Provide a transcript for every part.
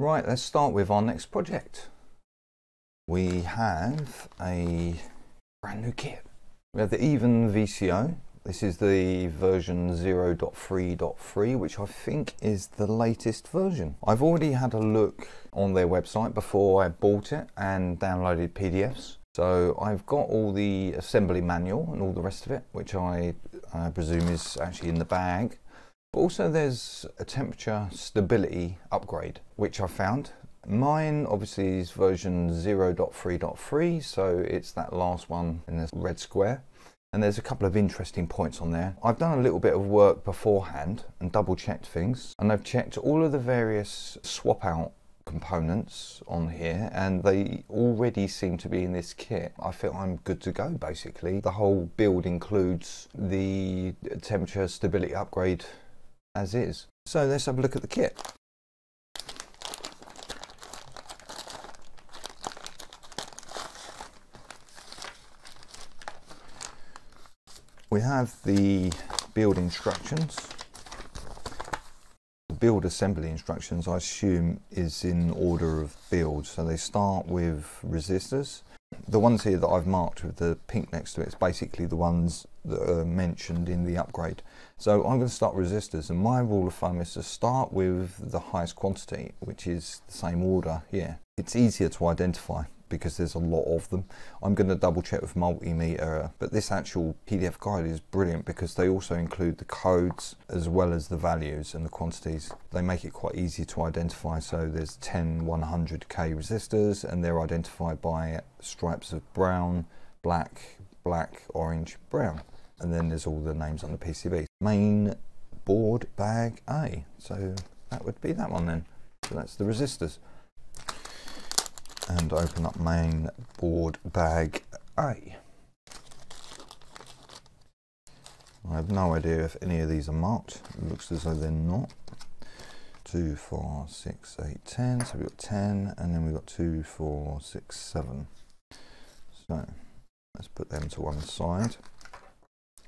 Right, let's start with our next project. We have a brand new kit. We have the Even VCO. This is the version 0.3.3, which I think is the latest version. I've already had a look on their website before I bought it and downloaded PDFs. So I've got all the assembly manual and all the rest of it, which I uh, presume is actually in the bag. Also there's a temperature stability upgrade, which I found. Mine obviously is version 0.3.3, so it's that last one in the red square. And there's a couple of interesting points on there. I've done a little bit of work beforehand and double checked things. And I've checked all of the various swap out components on here and they already seem to be in this kit. I feel I'm good to go basically. The whole build includes the temperature stability upgrade as is. So let's have a look at the kit. We have the build instructions. The build assembly instructions I assume is in order of build. So they start with resistors. The ones here that I've marked with the pink next to it is basically the ones that are mentioned in the upgrade. So I'm going to start resistors and my rule of thumb is to start with the highest quantity, which is the same order here. It's easier to identify because there's a lot of them. I'm going to double check with multimeter, but this actual PDF guide is brilliant because they also include the codes as well as the values and the quantities. They make it quite easy to identify. So there's 10 100k resistors and they're identified by stripes of brown, black, black, orange, brown. And then there's all the names on the PCB. Main board bag A. So that would be that one then. So that's the resistors and open up main board bag A. I have no idea if any of these are marked. It looks as though they're not. 2, 4, 6, 8, 10. So we've got 10 and then we've got 2, 4, 6, 7. So let's put them to one side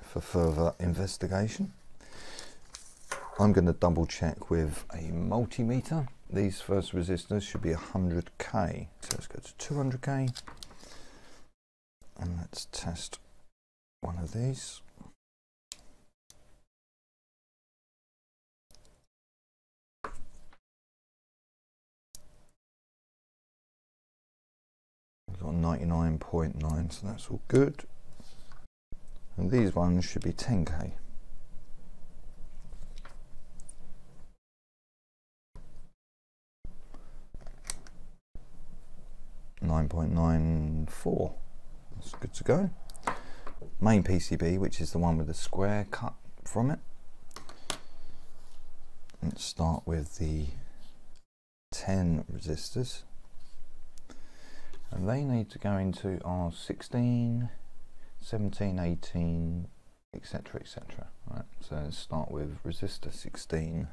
for further investigation. I'm going to double check with a multimeter these first resistors should be 100k. So let's go to 200k and let's test one of these. We've got 99.9, so that's all good. And these ones should be 10k. 9.94 that's good to go. Main PCB which is the one with the square cut from it. Let's start with the 10 resistors. And they need to go into our 16 17 18 etc etc right so let's start with resistor 16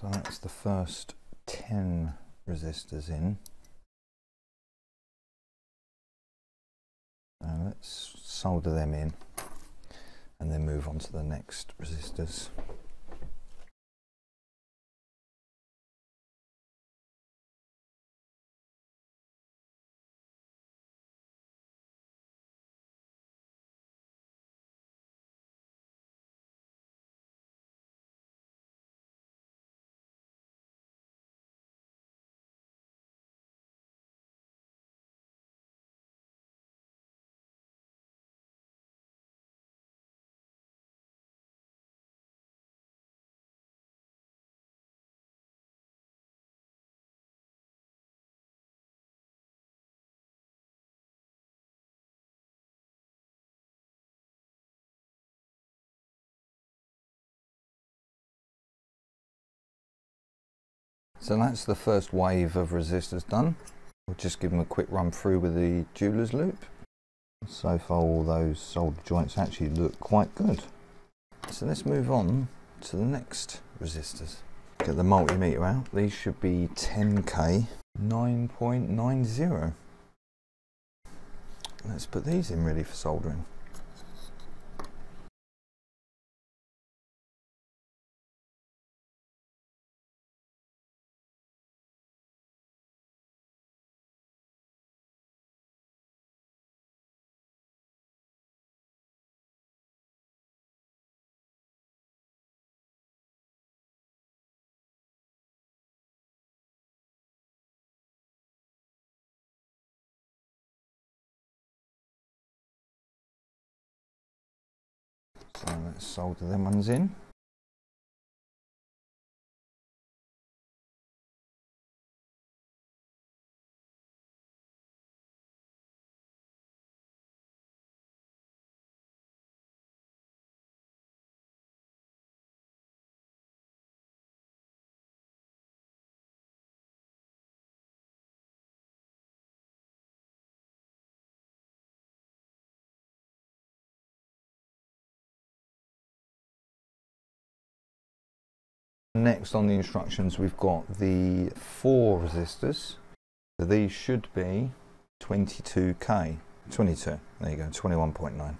So that's the first 10 resistors in. Now let's solder them in and then move on to the next resistors. So that's the first wave of resistors done. We'll just give them a quick run through with the jeweler's loupe. So far all those solder joints actually look quite good. So let's move on to the next resistors. Get the multimeter out. These should be 10k 9.90. Let's put these in ready for soldering. So let's solder them ones in. Next on the instructions we've got the four resistors. So these should be 22k. 22, there you go, 21.9.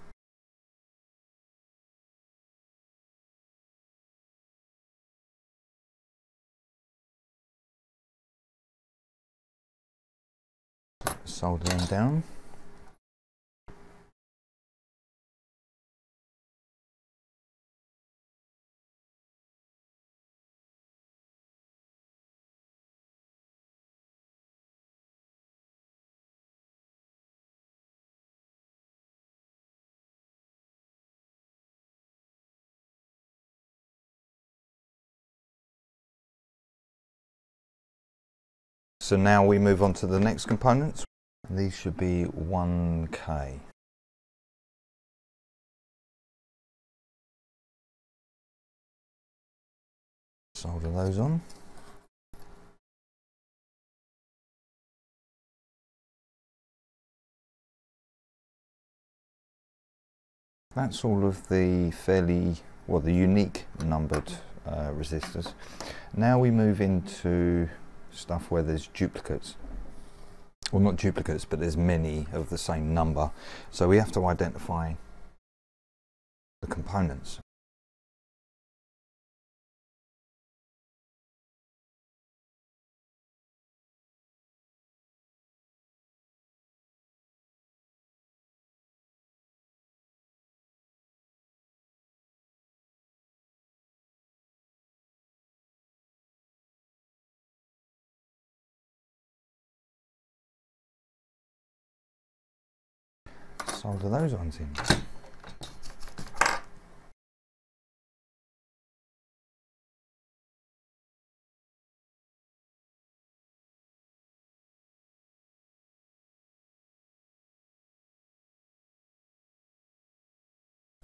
Solder them down. So now we move on to the next components. These should be 1K. Solder those on. That's all of the fairly, well the unique numbered uh, resistors. Now we move into stuff where there's duplicates. Well, not duplicates, but there's many of the same number. So we have to identify the components. Those ones in.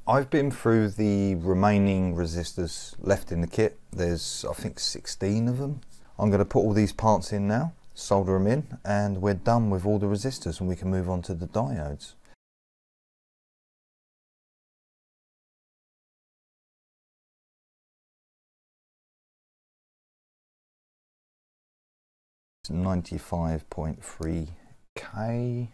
I've been through the remaining resistors left in the kit. There's, I think, 16 of them. I'm going to put all these parts in now, solder them in, and we're done with all the resistors and we can move on to the diodes. 95.3k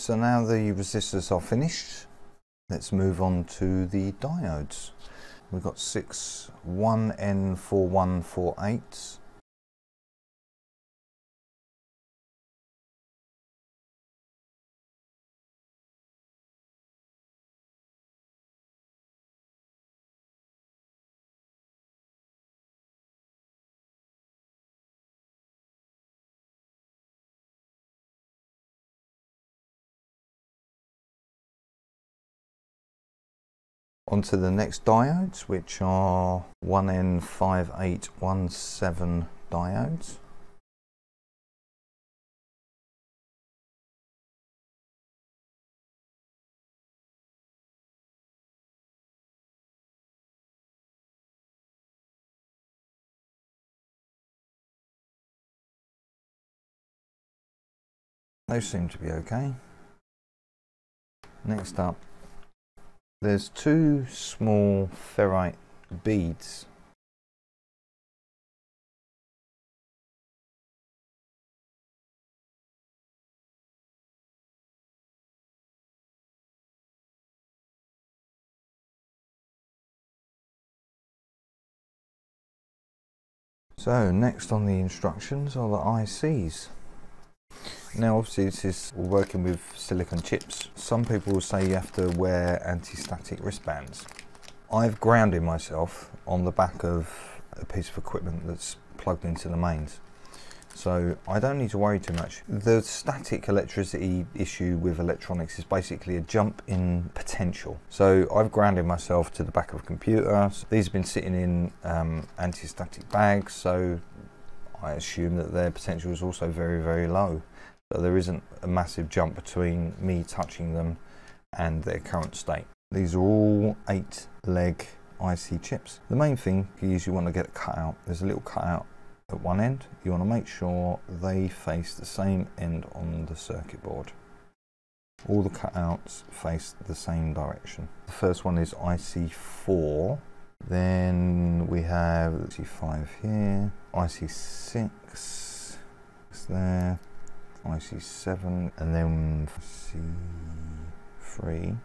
so now the resistors are finished. Let's move on to the diodes. We've got six 1N4148s. Onto the next diodes, which are 1N5817 diodes. Those seem to be okay. Next up, there's two small ferrite beads. So next on the instructions are the ICs. Now obviously this is working with silicon chips. Some people will say you have to wear anti-static wristbands. I've grounded myself on the back of a piece of equipment that's plugged into the mains. So I don't need to worry too much. The static electricity issue with electronics is basically a jump in potential. So I've grounded myself to the back of a computer. These have been sitting in um, anti-static bags, so I assume that their potential is also very, very low. So there isn't a massive jump between me touching them and their current state. These are all eight leg IC chips. The main thing is you want to get it cut out. There's a little cutout at one end. You want to make sure they face the same end on the circuit board. All the cutouts face the same direction. The first one is IC4. Then we have IC5 here, IC6 there, IC7 and then C3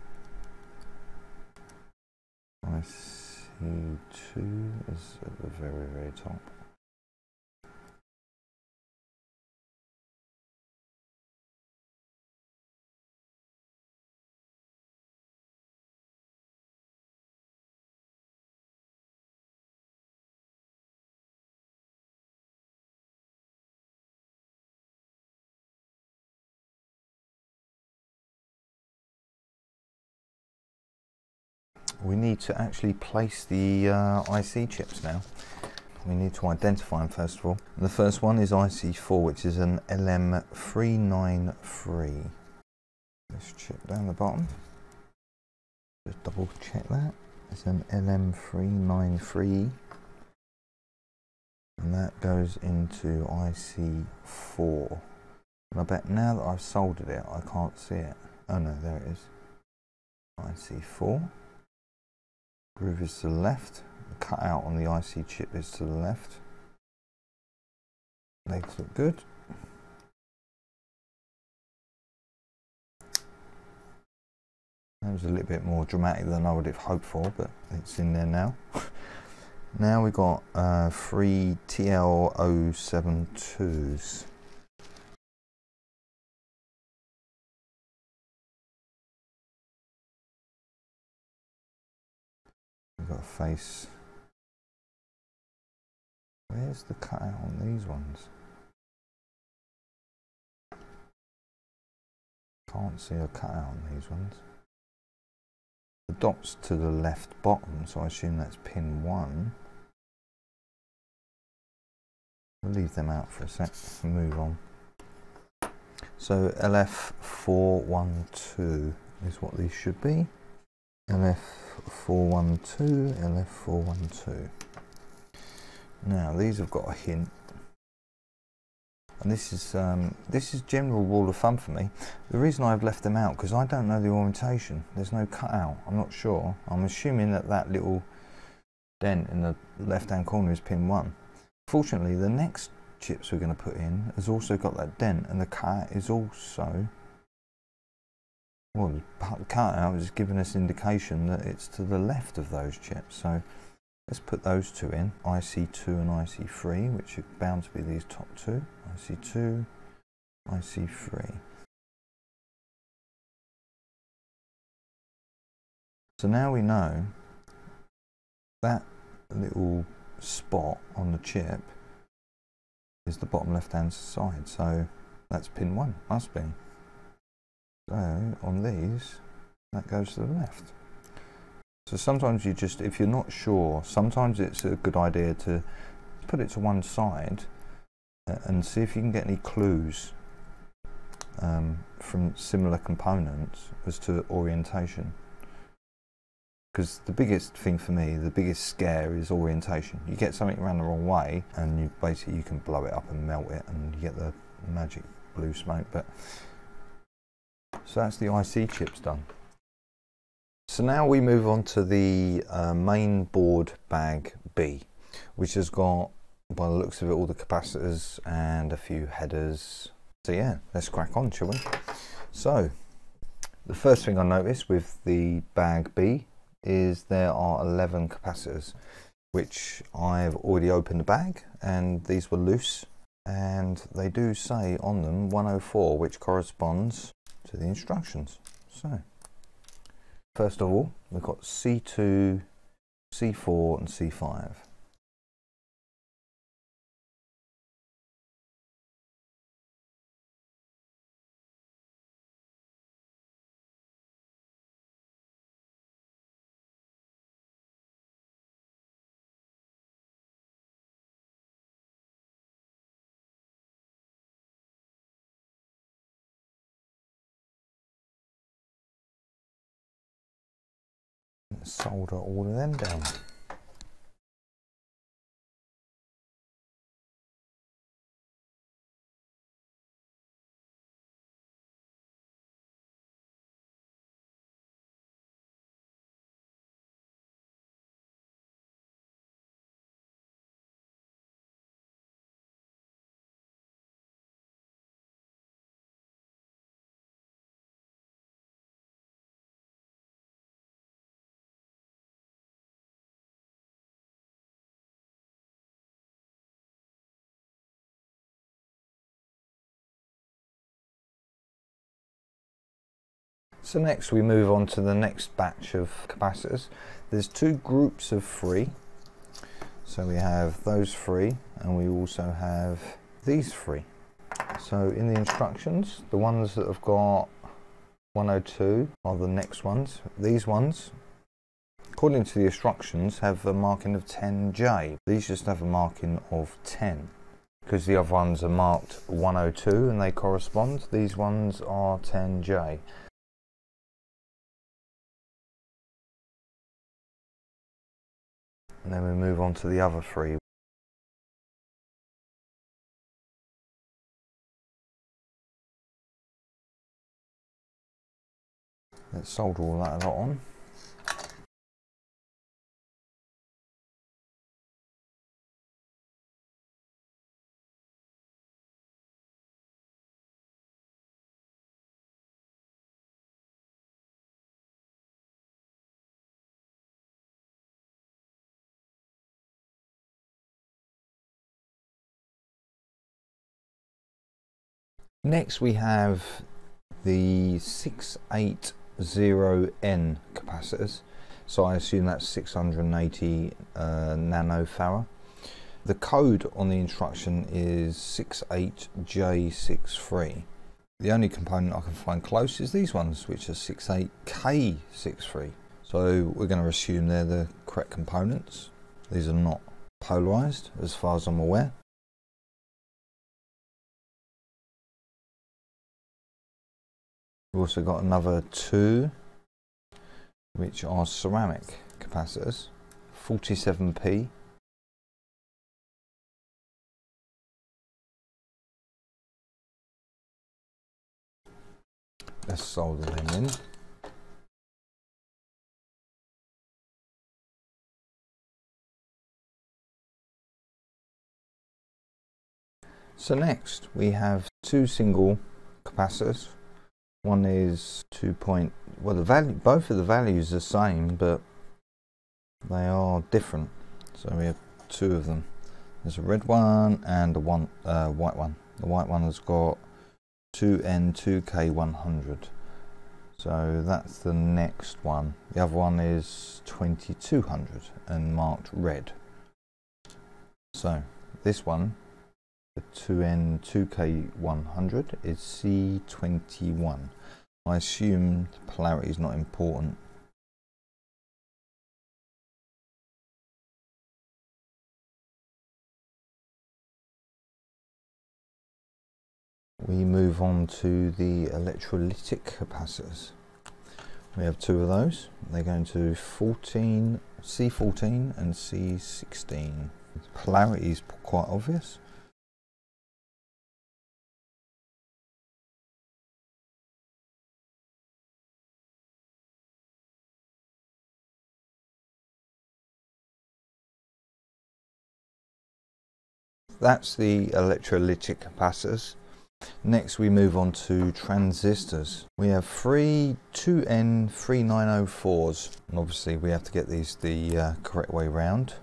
IC2 is at the very very top we need to actually place the uh, IC chips now. We need to identify them first of all. The first one is IC4, which is an LM393. This chip down the bottom. Just double check that. It's an LM393. And that goes into IC4. And I bet now that I've soldered it, I can't see it. Oh no, there it is. IC4. Groove is to the left. The cutout on the IC chip is to the left. Legs look good. That was a little bit more dramatic than I would have hoped for, but it's in there now. now we've got uh, three TL072s. We've got a face. Where's the cutout on these ones? Can't see a cutout on these ones. The dot's to the left bottom, so I assume that's pin 1. We'll leave them out for a sec and move on. So LF412 is what these should be. LF412, LF412. Now these have got a hint, and this is um, this is general rule of thumb for me. The reason I've left them out because I don't know the orientation. There's no cutout. I'm not sure. I'm assuming that that little dent in the left-hand corner is pin one. Fortunately, the next chips we're going to put in has also got that dent, and the cutout is also well, the cutout is giving us indication that it's to the left of those chips. So let's put those two in, IC2 and IC3, which are bound to be these top two, IC2, IC3. So now we know that little spot on the chip is the bottom left hand side. So that's pin one, must be. So on these, that goes to the left. So sometimes you just, if you're not sure, sometimes it's a good idea to put it to one side and see if you can get any clues um, from similar components as to orientation. Because the biggest thing for me, the biggest scare is orientation. You get something around the wrong way and you basically you can blow it up and melt it and you get the magic blue smoke. But so that's the IC chips done. So now we move on to the uh, main board bag B, which has got, by the looks of it, all the capacitors and a few headers. So yeah, let's crack on, shall we? So, the first thing I noticed with the bag B is there are 11 capacitors, which I've already opened the bag and these were loose and they do say on them 104, which corresponds to the instructions. So, first of all, we've got C2, C4 and C5. Solder all of them down. So next we move on to the next batch of capacitors. There's two groups of three. So we have those three and we also have these three. So in the instructions, the ones that have got 102 are the next ones. These ones, according to the instructions, have a marking of 10J. These just have a marking of 10 because the other ones are marked 102 and they correspond. These ones are 10J. And then we move on to the other three. Let's solder all that lot on. Next we have the 680N capacitors. So I assume that's 680 uh, nanofarad. The code on the instruction is 68J63. The only component I can find close is these ones, which are 68K63. So we're going to assume they're the correct components. These are not polarized as far as I'm aware. We've also got another two, which are ceramic capacitors, 47p. Let's solder them in. So next we have two single capacitors One is two point. Well, the value, both of the values are the same, but they are different. So we have two of them. There's a red one and a one uh, white one. The white one has got 2N2K100. So that's the next one. The other one is 2200 and marked red. So this one, the 2N2K100 is C21. I assume polarity is not important we move on to the electrolytic capacitors. We have two of those. They're going to 14, C14 and C16. The polarity is quite obvious. That's the electrolytic capacitors. Next we move on to transistors. We have three 2N3904s and obviously we have to get these the uh, correct way round.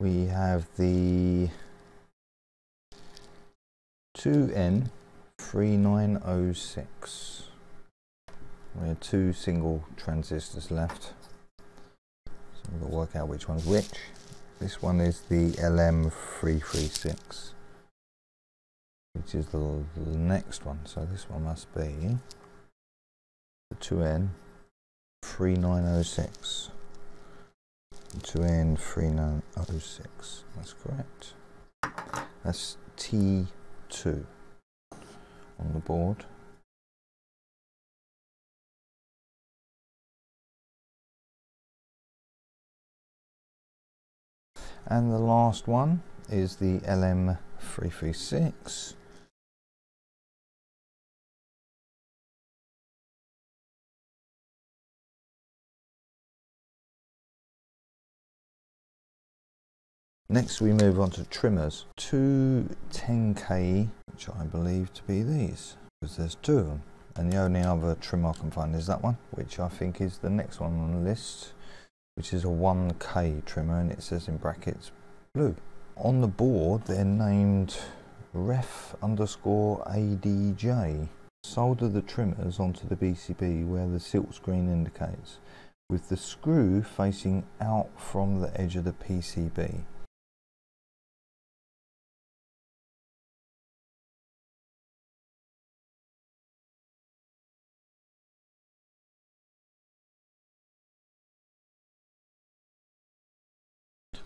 We have the 2N3906. We have two single transistors left. So we've got to work out which one's which. This one is the LM336, which is the, the next one. So this one must be the 2N3906. 2N3906, that's correct. That's T2 on the board. And the last one is the LM336. Next we move on to trimmers. Two 10K, which I believe to be these, because there's two of them. And the only other trim I can find is that one, which I think is the next one on the list which is a 1K trimmer and it says in brackets blue. On the board they're named ref underscore ADJ. Solder the trimmers onto the PCB where the silk screen indicates with the screw facing out from the edge of the PCB.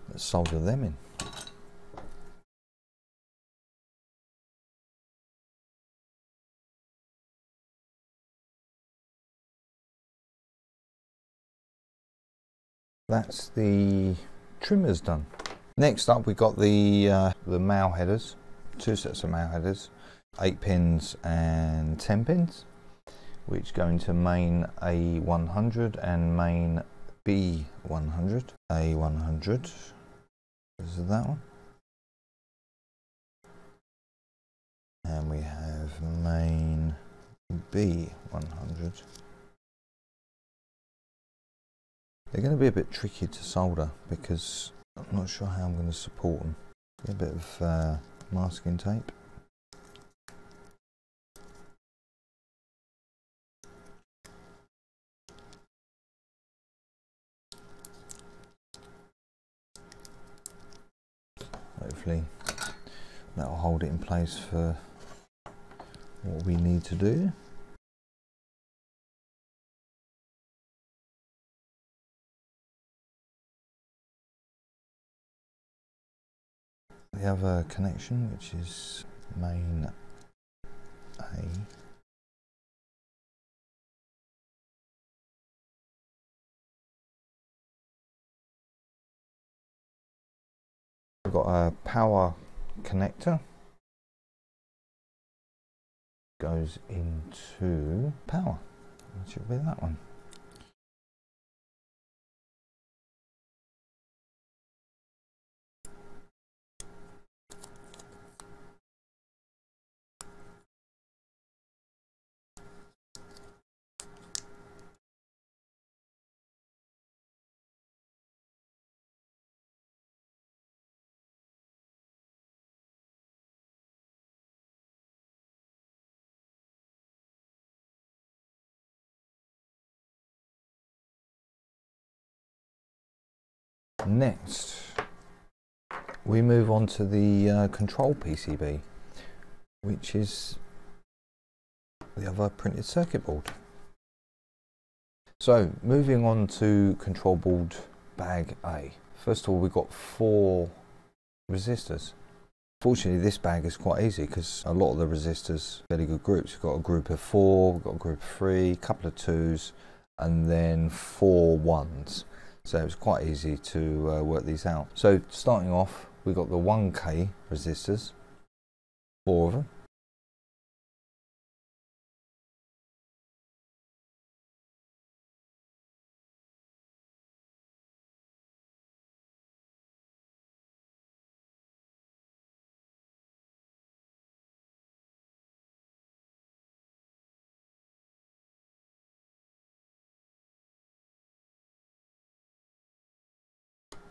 Let's solder them in. That's the trimmers done. Next up we've got the uh, the male headers, two sets of male headers, 8 pins and 10 pins, which go into main A100 and main B100. A100 is that one? And we have main B100. They're going to be a bit tricky to solder because I'm not sure how I'm going to support them. A bit of uh, masking tape. hopefully that will hold it in place for what we need to do. The other connection which is main A I've got a power connector goes into power. Which will be that one Next, we move on to the uh, control PCB, which is the other printed circuit board. So, moving on to control board bag A. First of all, we've got four resistors. Fortunately, this bag is quite easy because a lot of the resistors fairly good groups. We've got a group of four, we've got a group of three, a couple of twos, and then four ones. So it was quite easy to uh, work these out. So starting off, we've got the 1K resistors, four of them.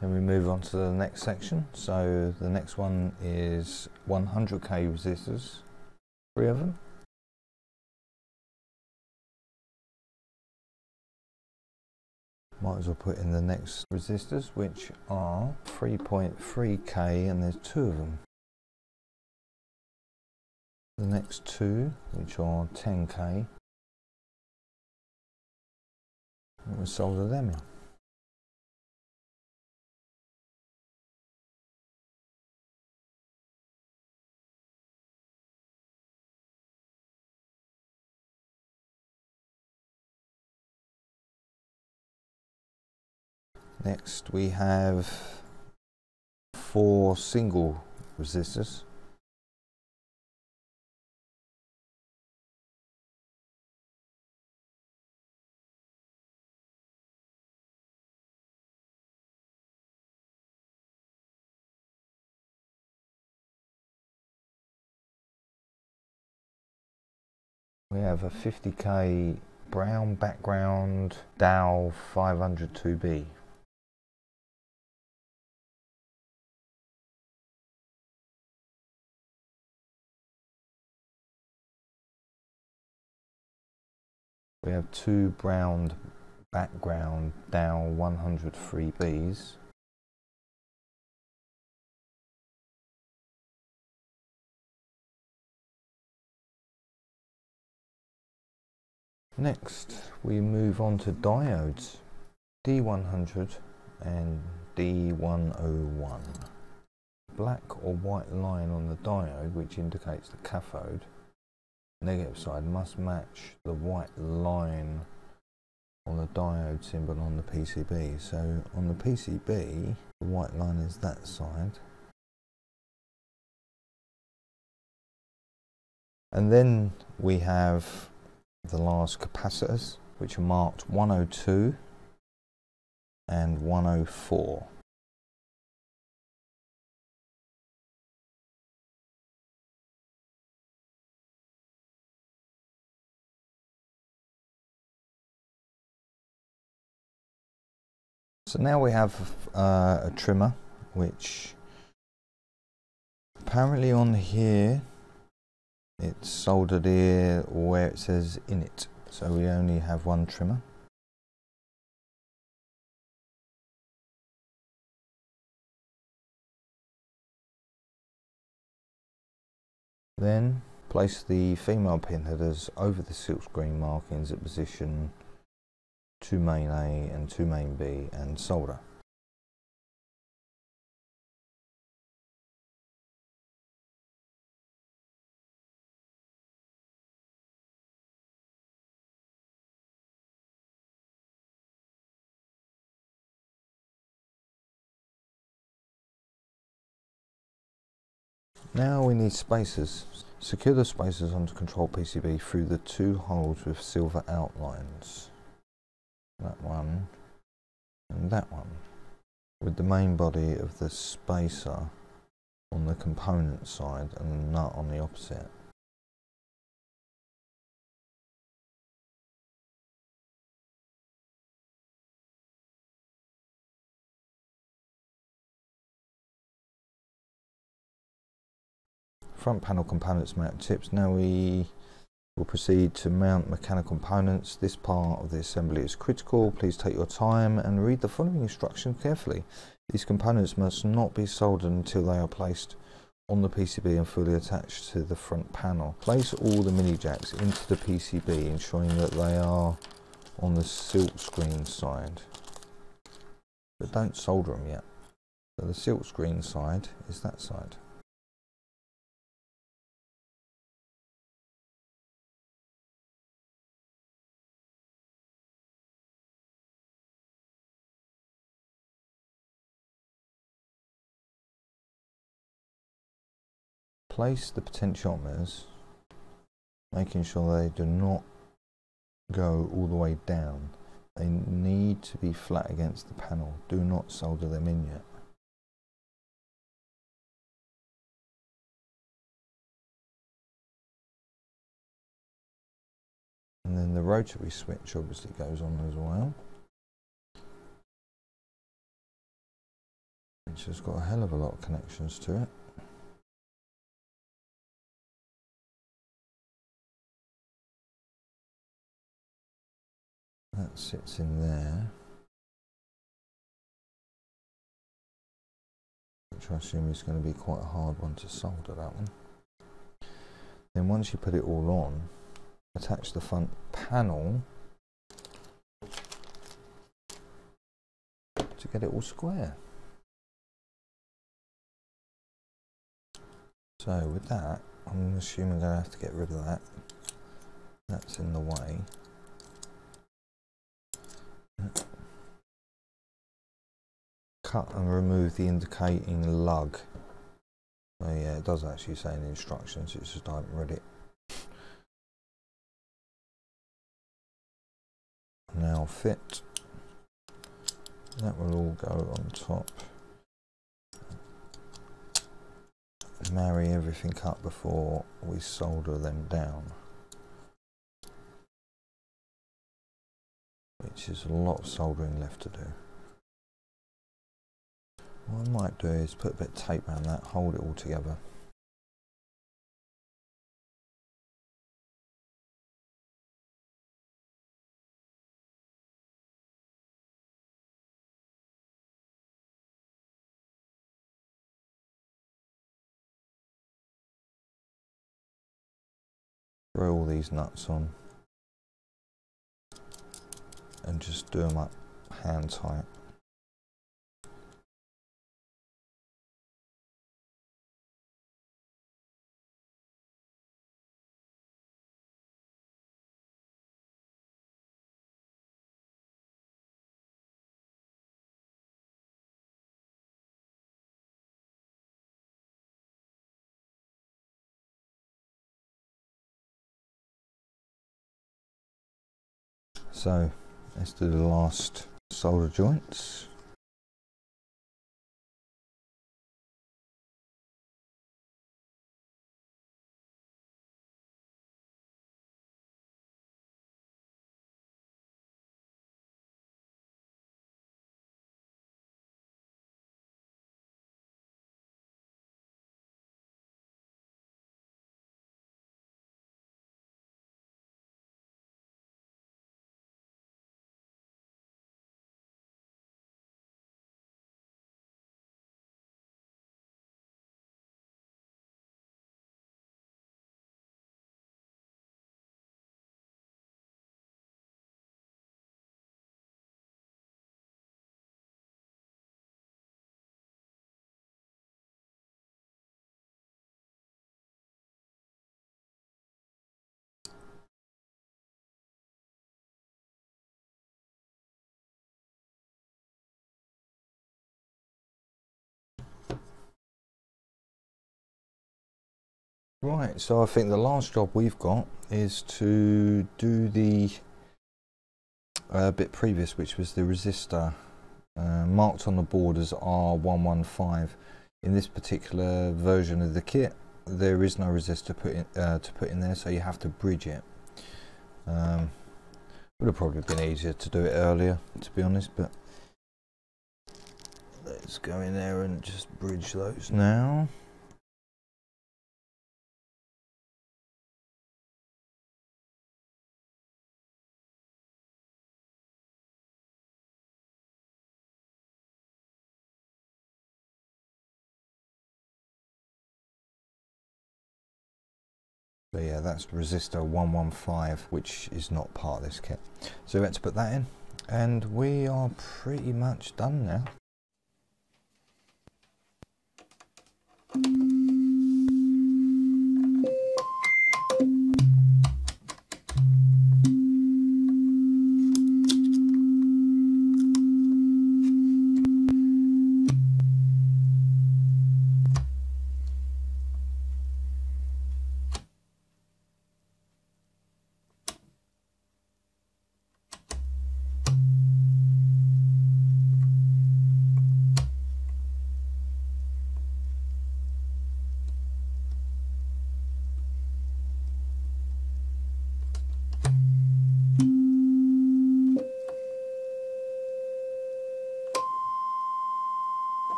Then we move on to the next section. So the next one is 100k resistors, three of them. Might as well put in the next resistors, which are 3.3k, and there's two of them. The next two, which are 10k, we'll solder them in. Next we have four single resistors. We have a 50k brown background Dow 502B. We have two brown background Dow 103Bs. Next, we move on to diodes D100 and D101. Black or white line on the diode, which indicates the cathode, negative side must match the white line on the diode symbol on the PCB. So on the PCB, the white line is that side. And then we have the last capacitors, which are marked 102 and 104. So now we have uh, a trimmer which apparently on here it's soldered here where it says in it. So we only have one trimmer. Then place the female pin headers over the silkscreen markings at position 2 main A and 2 main B and solder. Now we need spacers. Secure the spacers onto control PCB through the two holes with silver outlines that one and that one with the main body of the spacer on the component side and the nut on the opposite. Front panel components mount tips. Now we We'll proceed to mount mechanical components. This part of the assembly is critical. Please take your time and read the following instructions carefully. These components must not be soldered until they are placed on the PCB and fully attached to the front panel. Place all the mini jacks into the PCB ensuring that they are on the silk screen side. But don't solder them yet. So the silk screen side is that side. Place the potentiometers, making sure they do not go all the way down. They need to be flat against the panel. Do not solder them in yet. And then the rotary switch obviously goes on as well. Which has got a hell of a lot of connections to it. Sits in there. Which I assume is going to be quite a hard one to solder that one. Then once you put it all on attach the front panel to get it all square. So with that I'm assuming I'm going to have to get rid of that. That's in the way cut and remove the indicating lug. Oh yeah, it does actually say in the instructions, it's just I haven't read it. Now fit. That will all go on top. Marry everything up before we solder them down. Which is a lot of soldering left to do. What I might do is put a bit of tape around that, hold it all together. Throw all these nuts on and just do them up hand tight. So let's do the last solder joints. Right, so I think the last job we've got is to do the uh, bit previous, which was the resistor uh, marked on the board as R115. In this particular version of the kit, there is no resistor put in, uh, to put in there, so you have to bridge it. Um, would have probably been easier to do it earlier, to be honest, but let's go in there and just bridge those now. But yeah, that's resistor 115, which is not part of this kit. So we had to put that in, and we are pretty much done now.